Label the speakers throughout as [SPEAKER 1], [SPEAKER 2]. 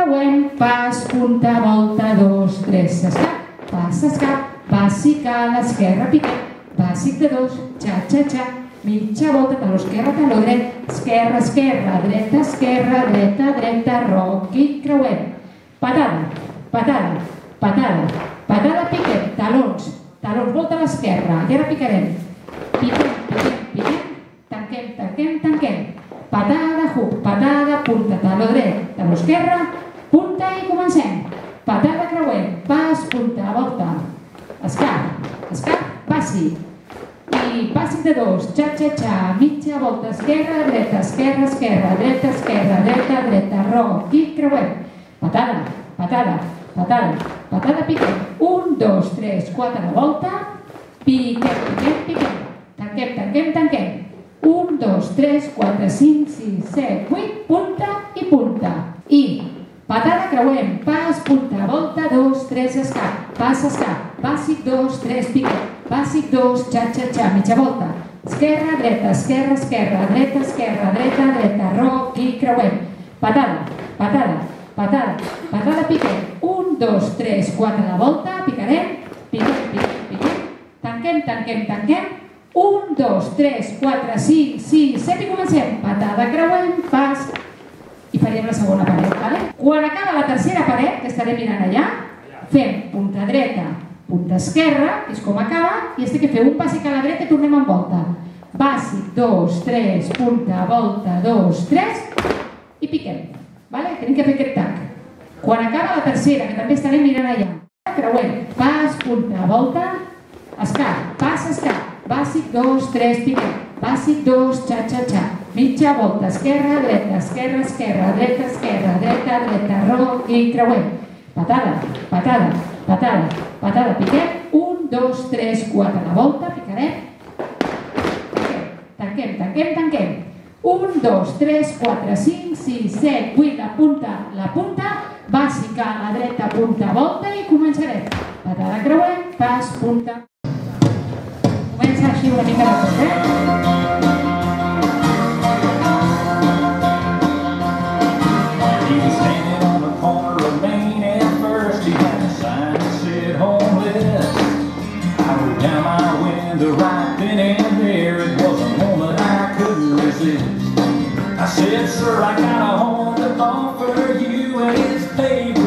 [SPEAKER 1] creuem, pas, punta, volta, dos, tres, escap, pas, escap, bàsic a l'esquerra, piquem, bàsic de dos, xa, xa, xa, mitja volta, taló esquerra, taló dret, esquerra, esquerra, dreta, esquerra, dreta, dreta, roc i creuem. Patada, patada, patada, patada, piquem, talons, talons, volta a l'esquerra, i ara picarem. Piquem, piquem, piquem, tanquem, tanquem, tanquem. Patada, hook, patada, punta, taló dret, taló esquerra, punta i comencem. Patada, creuem, pas, punta, volta. Escap, escap, passi. I passi de dos, xa, xa, xa, mitja volta, esquerra, dreta, esquerra, esquerra, dreta, esquerra, dreta, dreta, roc, i creuem. Patada, patada, patada, patada, piquem. Un, dos, tres, quatre, de volta. Piquem, piquem, piquem. Tanquem, tanquem, tanquem. Un, dos, tres, quatre, cinc, sis, set, vuit, punta. Creuem, pas, punta, volta, dos, tres, escap, pas, escap, bàsic, dos, tres, piquem, bàsic, dos, xa, xa, xa, mitja volta. Esquerra, dreta, esquerra, esquerra, dreta, esquerra, dreta, dreta, roc i creuem. Patada, patada, patada, patada, piquem. Un, dos, tres, quatre, la volta, picarem, piquem, piquem, piquem, tanquem, tanquem, tanquem, un, dos, tres, quatre, cinc, sis, set i comencem. Patada, creuem, pas, i faríem la segona paret, vale? Quan acaba la tercera paret, que estarem mirant allà, fem punta dreta, punta esquerra, que és com acaba, i este que feu un bàsic a la dreta i tornem en volta. Bàsic, dos, tres, punta, volta, dos, tres, i piquem. Vale? Tenim que fer aquest tac. Quan acaba la tercera, que també estarem mirant allà, creuem, pas, punta, volta, escap, pas, escap, bàsic, dos, tres, piquem, bàsic, dos, xa, xa, xa, mitja volta, esquerra, dreta, esquerra, esquerra, dreta, esquerra, dreta, dreta, roc i creuem. Patada, patada, patada, patada, piquem, un, dos, tres, quatre, la volta, picarem, tanquem, tanquem, tanquem, un, dos, tres, quatre, cinc, sis, set, vuit, la punta, la punta, bàsica, la dreta, punta, volta i començarem. Patada, creuem, pas, punta. Comença així una mica de tot, eh?
[SPEAKER 2] Window right then and there. It was a moment I couldn't resist. I said, Sir, I got a home to offer you, and it's paved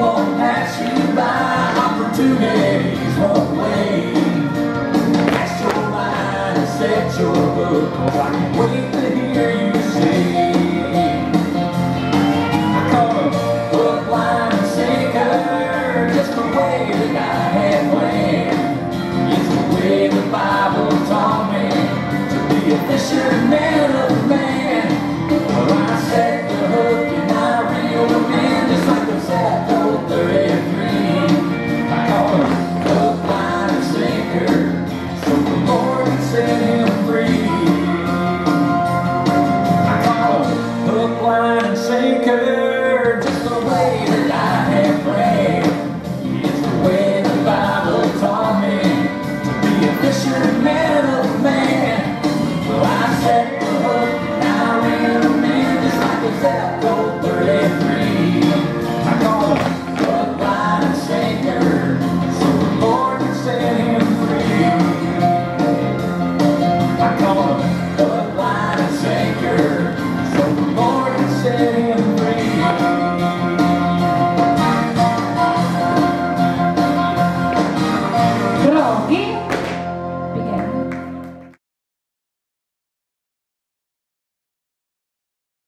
[SPEAKER 2] won't pass you by. Opportunities won't wait. Cast your mind and set your book.
[SPEAKER 1] I
[SPEAKER 2] can wait to hear you sing. I call him hook, line, and sinker. Just the way that I have planned. It's the way the Bible taught me to be a fisher.